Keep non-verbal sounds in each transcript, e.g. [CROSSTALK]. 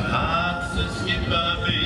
Heart's a skipper bee.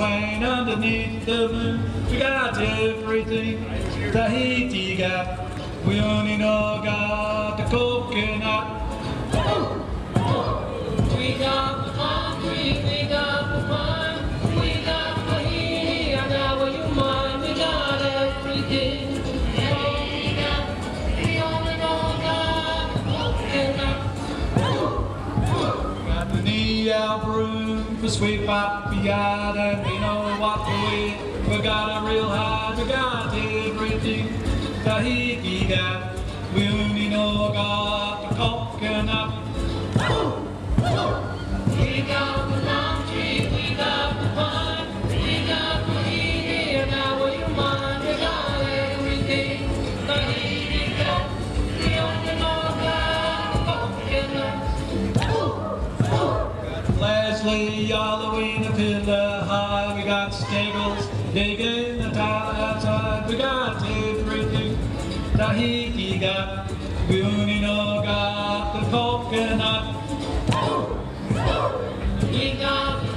hula tune. We got Marina swaying underneath the moon. We got everything. Tahiti got, we only know got the coconut. We got the palm we got the pine, we got Tahiti, and now you mind, we got everything. Got, we only know got the coconut. Got the knee out for sweet papiata, and we know what to eat. We got a real high, we got everything. Tahiti got, we only know got the coconut. We got the digging the tile outside, we got everything. Tahiti got, know got the coconut. We got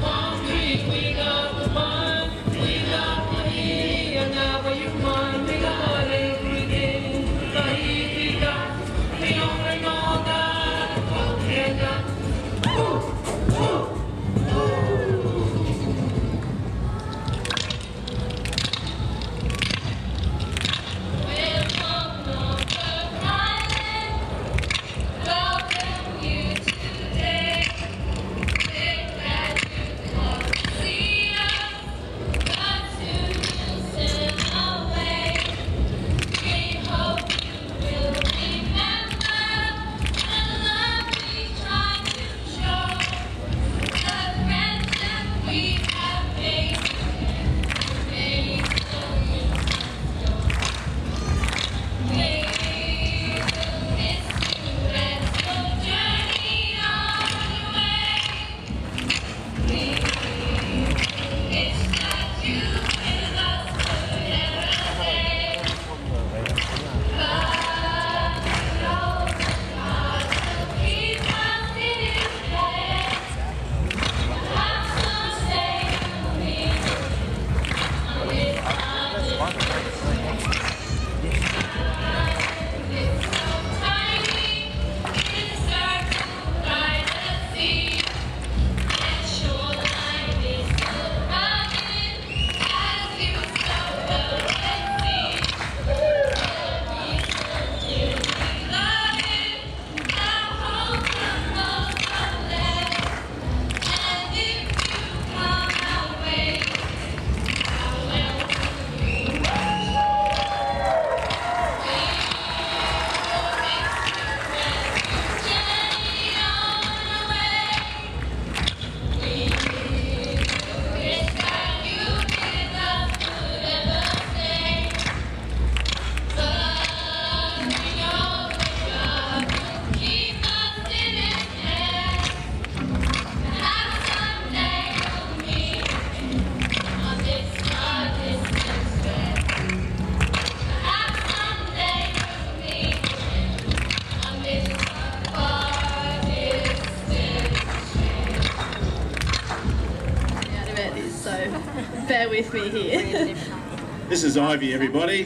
is Ivy, everybody.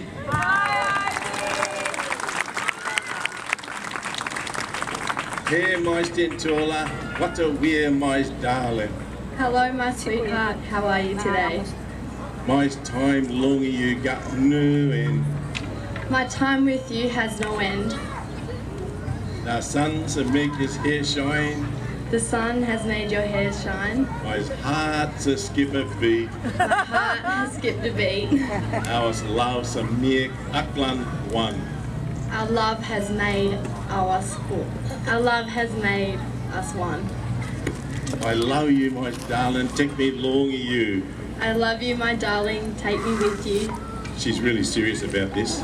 Here, my stentola, what a weir, my darling. Hello, my sweetheart. How are you today? My time longer you got no end. My time with you has no end. The sun's to make his hair shine. The sun has made your hair shine. My heart's a skip a beat. [LAUGHS] My heart has skipped a beat. Our love's a mere Auckland one. Our love has made us our love has made us one. I love you, my darling. Take me along with you. I love you, my darling. Take me with you. She's really serious about this.